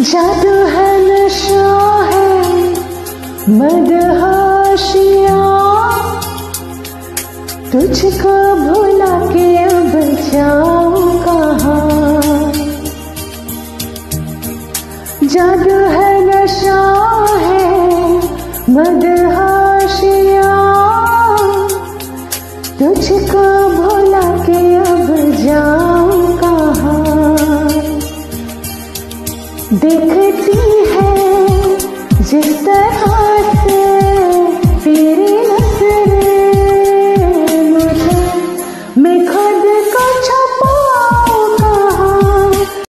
जादू है नशा है मदहाशिया। तुझको भुला के अब जाऊँ कहा? जादू है नशा है मदहाशिया। तुझको भुला के अब देखती है जिस तरह